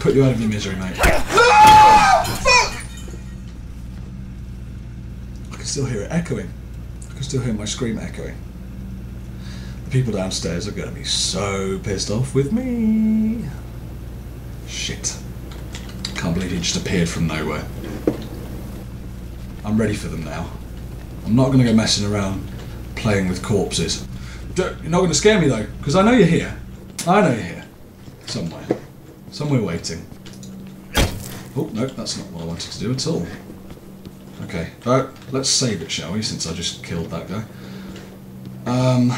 put you out of your misery, mate. I can still hear it echoing. I can still hear my scream echoing. The people downstairs are going to be so pissed off with me. Shit. Can't believe he just appeared from nowhere. I'm ready for them now. I'm not going to go messing around playing with corpses. You're not going to scare me though, because I know you're here. I know you're here. Somewhere. Somewhere waiting. Oh, no, that's not what I wanted to do at all. Okay, uh, let's save it, shall we, since I just killed that guy. Um,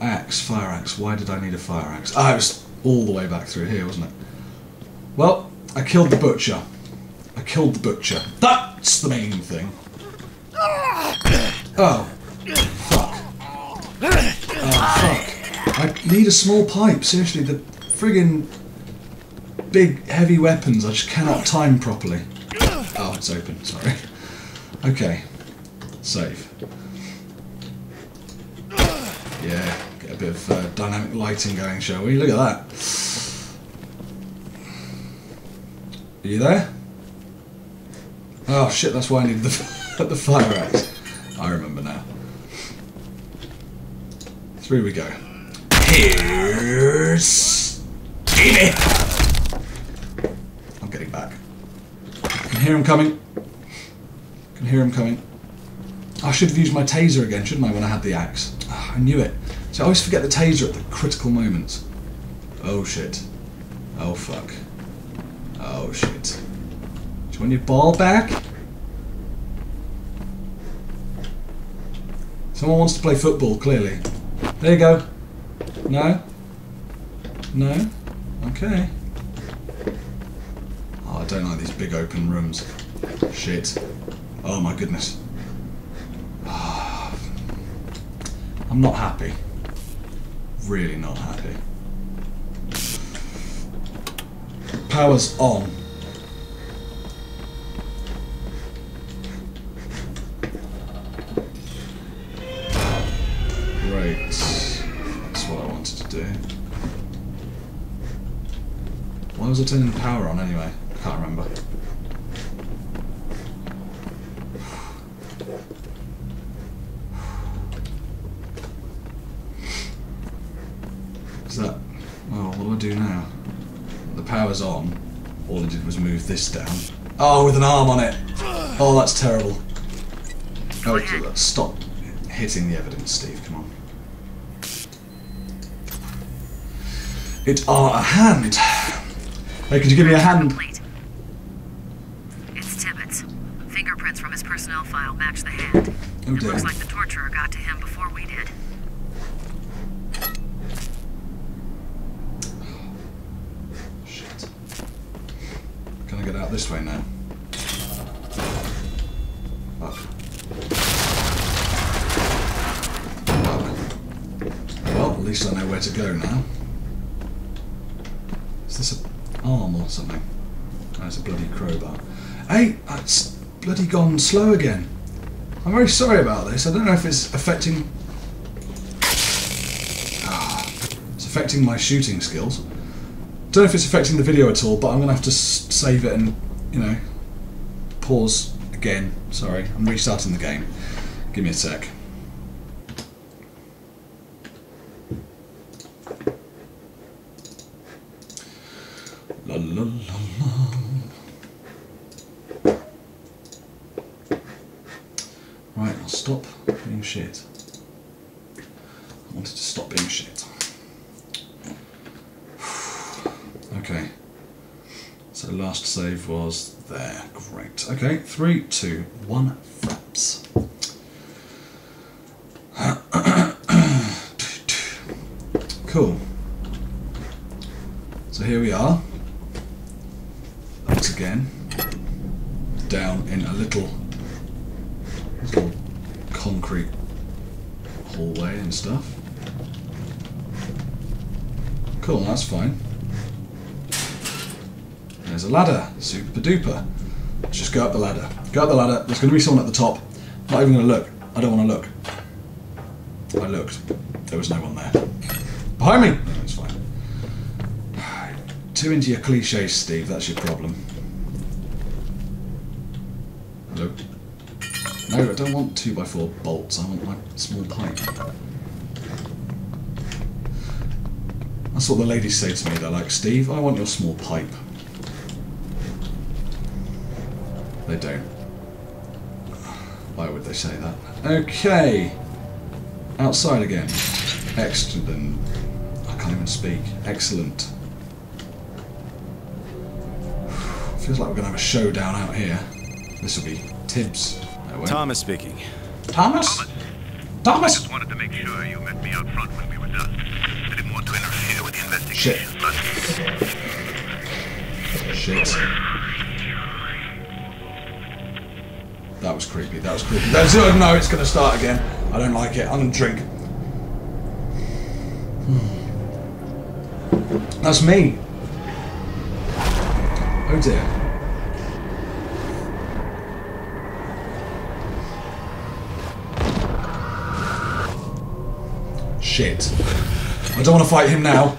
axe, fire axe. Why did I need a fire axe? Ah, it was all the way back through here, wasn't it? Well, I killed the butcher. I killed the butcher. That's the main thing. Oh. Fuck. Oh, fuck. I need a small pipe. Seriously, the friggin' big, heavy weapons I just cannot time properly. Oh, it's open. Sorry. Okay. Save. Yeah, get a bit of uh, dynamic lighting going, shall we? Look at that. Are you there? Oh shit, that's why I needed the, the fire axe. I remember now. Through we go. Here's... Davey! I'm getting back. I can hear him coming. Can hear him coming. I should have used my taser again, shouldn't I, when I had the axe? Oh, I knew it. So I always forget the taser at the critical moments. Oh shit. Oh fuck. Oh shit. Do you want your ball back? Someone wants to play football, clearly. There you go. No? No? Okay. Don't like these big open rooms. Shit. Oh my goodness. I'm not happy. Really not happy. Power's on. Great. That's what I wanted to do. Why was I turning the power on anyway? I can't remember. Is that... Oh, what do I do now? The power's on. All I did was move this down. Oh, with an arm on it! Oh, that's terrible. Oh, stop hitting the evidence, Steve, come on. It are a hand! Hey, could you give me a hand? Complete. It's Tibbetts. Fingerprints from his personnel file match the Oh It dear. looks like the torturer got to him before we did. Shit. Can I get out this way now? Fuck. Well, at least I know where to go now. Is this a arm or something? Oh, that's a bloody crowbar. Hey, that's bloody gone slow again. I'm very sorry about this. I don't know if it's affecting. Ah, it's affecting my shooting skills. Don't know if it's affecting the video at all, but I'm gonna have to save it and, you know, pause again. Sorry, I'm restarting the game. Give me a sec. Stop being shit. I wanted to stop being shit. Okay. So last save was there. Great. Okay, three, two, one, fraps. Cool. So here we are. Once again. Down in a little little concrete hallway and stuff. Cool, that's fine. There's a ladder, super duper. Let's just go up the ladder. Go up the ladder. There's going to be someone at the top. Not even going to look. I don't want to look. I looked. There was no one there. Behind me. No, it's fine. too into your cliches, Steve. That's your problem. Hello. No, I don't want two by four bolts. I want my small pipe. That's what the ladies say to me. They're like, Steve, I want your small pipe. They don't. Why would they say that? Okay. Outside again. Excellent. I can't even speak. Excellent. Feels like we're going to have a showdown out here. This will be Tibbs. No. Thomas speaking. Thomas? Thomas? Just wanted to make sure you met me out front when we were done. I didn't want to interfere with the investigation, Shit. but Shit. That was creepy. That was creepy. That's, oh, no, it's going to start again. I don't like it. I'm going to drink. Hmm. That's me. Oh dear. Shit. I don't want to fight him now.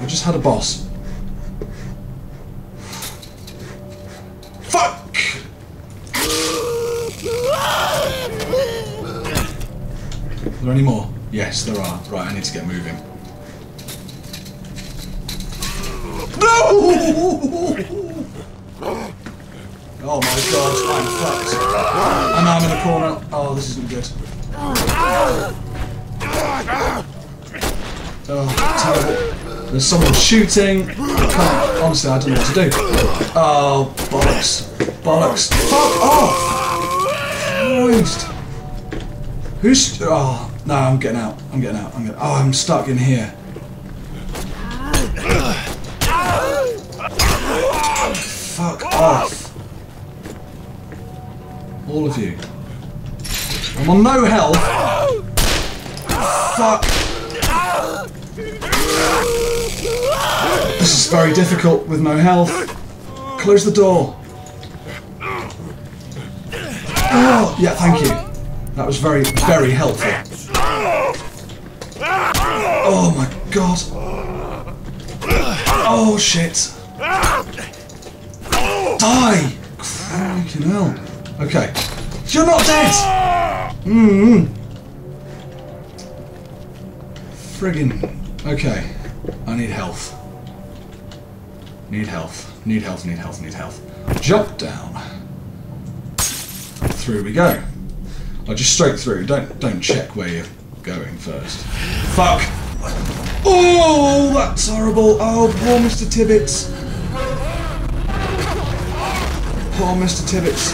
I just had a boss. Fuck! Are there any more? Yes, there are. Right, I need to get moving. No! Oh my god, I'm fucked. And now I'm in a corner. Oh, this isn't good. Oh, terrible. There's someone shooting. I honestly, I don't know what to do. Oh, bollocks. Bollocks. Fuck off! Christ. Who's. Oh, no, I'm getting out. I'm getting out. I'm getting, oh, I'm stuck in here. Fuck off. All of you. I'm on no health. Fuck. This is very difficult with no health. Close the door. Oh, yeah, thank you. That was very, very helpful. Oh my god. Oh shit. Die! Fucking hell. Okay. You're not dead! Mmm. Friggin'. Okay. I need health. Need health. Need health, need health, need health. Jump down. Through we go. Oh, just straight through. Don't don't check where you're going first. Fuck! Oh, that's horrible. Oh, poor Mr. Tibbets. Poor Mr. Tibbets.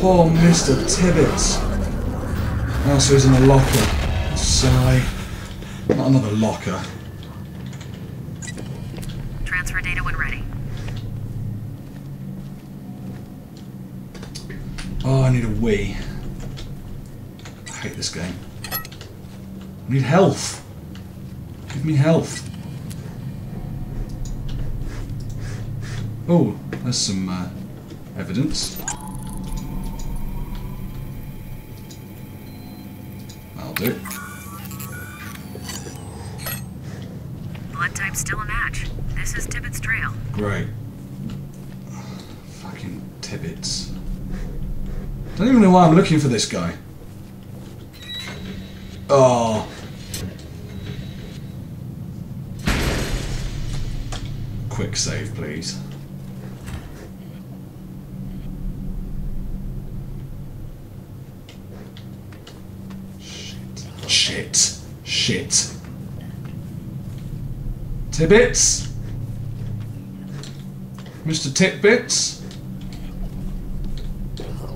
Poor Mr. Tibbets. Oh, so he's in a locker. Sigh. Not another locker. Transfer data when ready. Oh, I need a wee. I hate this game. I need health. Give me health. Oh, there's some uh, evidence. I'll do. Blood still a match. This is Tibbet's trail. Great. Fucking Tibbets. Don't even know why I'm looking for this guy. Oh. Quick save, please. Shit. Shit. Shit. Tibbets? Mr. Titbits?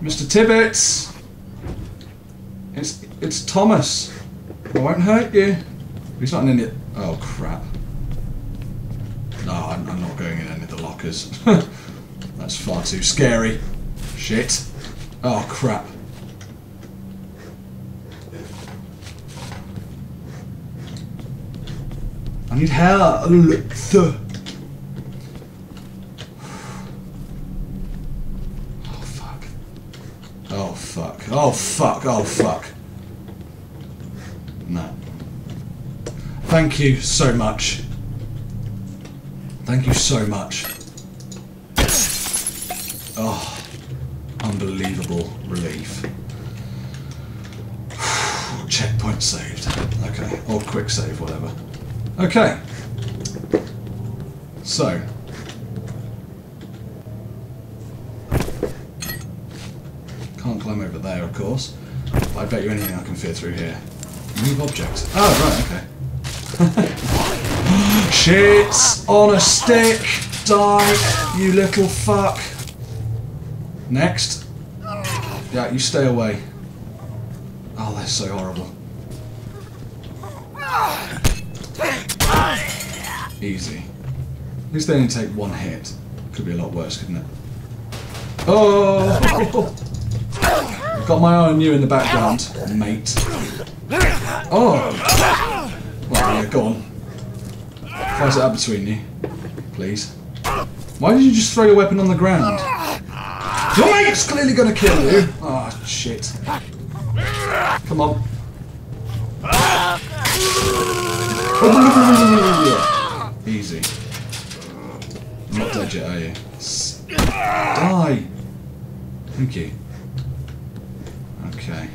Mr. Tibbets? It's it's Thomas. I won't hurt you. He's not in any. Oh crap. No, I'm, I'm not going in any of the lockers. That's far too scary. Shit. Oh crap. I need help. Oh fuck. Oh fuck. Oh fuck. Oh fuck. No. Thank you so much. Thank you so much. Oh, unbelievable relief. Checkpoint saved. Okay, or quick save, whatever. Okay. So. Can't climb over there, of course. I bet you anything I can fit through here. Move objects. Oh, right, okay. Shit on a stick. Die, you little fuck. Next. Yeah, you stay away. Oh, that's so horrible. Easy. At least they only take one hit. Could be a lot worse, couldn't it? Oh! I've got my eye on you in the background, mate. Oh! Well, yeah, go on. Fight it out between you. Please. Why did you just throw your weapon on the ground? Your mate's clearly gonna kill you! Oh, shit. Come on. Easy. Not dead yet, are you? Die! Thank you. Okay.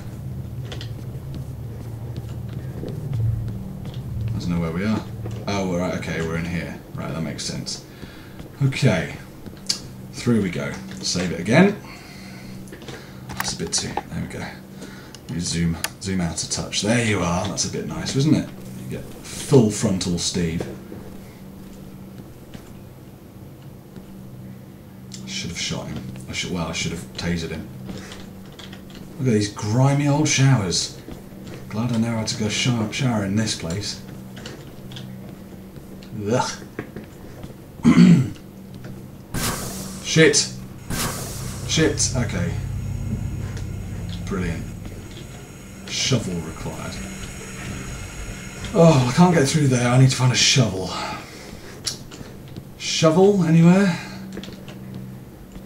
I don't know where we are. Oh, we're right. Okay, we're in here. Right, that makes sense. Okay. Through we go. Save it again. That's a bit too. There we go. Zoom zoom out a touch. There you are. That's a bit nice, isn't it? Full frontal Steve. Should have shot him. I should. Well, I should have tasered him. Look at these grimy old showers. Glad I know how to go shower, shower in this place. Ugh. Shit. Shit. Okay. Brilliant. Shovel required. Oh, I can't get through there. I need to find a shovel. Shovel anywhere?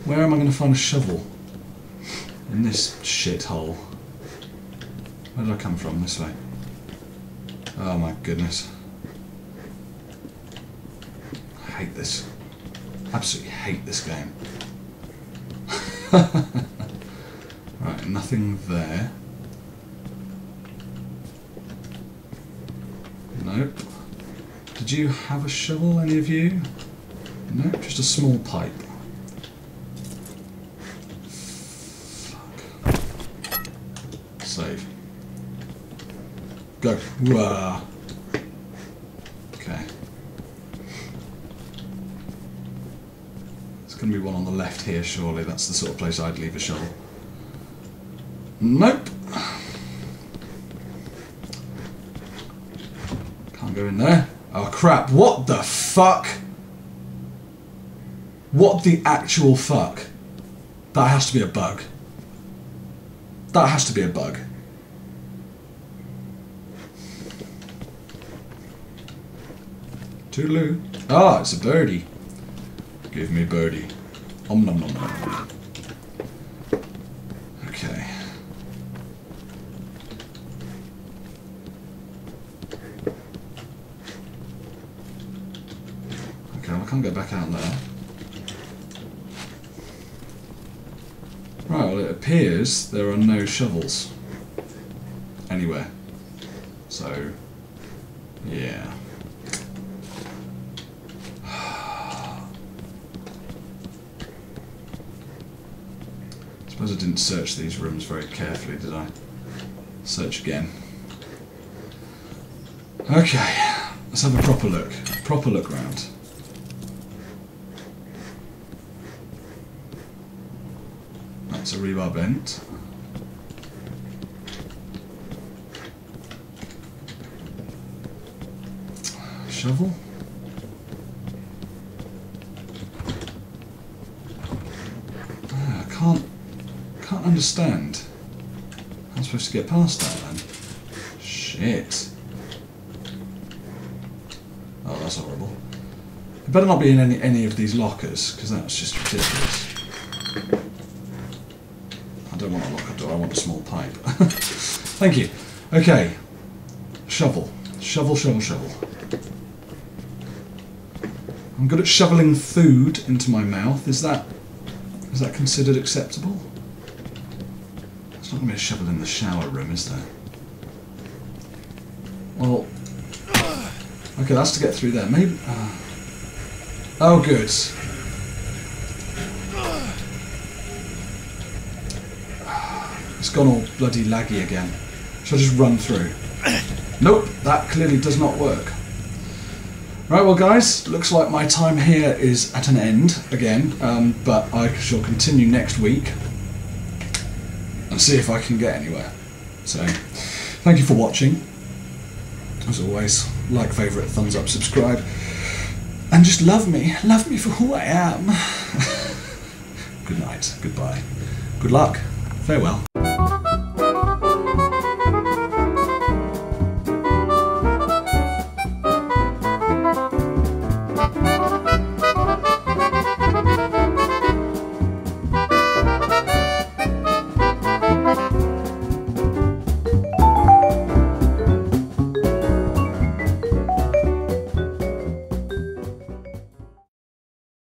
Where am I going to find a shovel? In this shithole. Where did I come from? This way. Oh my goodness. I hate this. Absolutely hate this game. right, nothing there. Nope. Did you have a shovel, any of you? Nope, just a small pipe. Fuck. Save. Go. Wah. Okay. There's going to be one on the left here, surely. That's the sort of place I'd leave a shovel. Nope. Can't go in there. Oh crap, what the fuck? What the actual fuck? That has to be a bug. That has to be a bug. Toodaloo. Ah, it's a birdie. Give me birdie. Om nom nom nom. Okay. Okay, well, I can't get back out there. Right, well, it appears there are no shovels anywhere. So, yeah. suppose I didn't search these rooms very carefully, did I? Search again. Okay, let's have a proper look. Proper look round. A rebar bent. Shovel? Ah, I can't can't understand. I'm supposed to get past that then. Shit. Oh, that's horrible. It better not be in any any of these lockers, because that's just ridiculous. I don't want a locker door, I want a small pipe. Thank you. Okay. Shovel. Shovel, shovel, shovel. I'm good at shoveling food into my mouth. Is that is that considered acceptable? It's not going to be a shovel in the shower room, is there? Well, okay, that's to get through there. Maybe. Uh, oh, good. It's gone all bloody laggy again. Shall I just run through? Nope, that clearly does not work. Right, well, guys, looks like my time here is at an end again, um, but I shall continue next week and see if I can get anywhere. So, thank you for watching. As always, like, favourite, thumbs up, subscribe, and just love me. Love me for who I am. Good night, goodbye, good luck, farewell.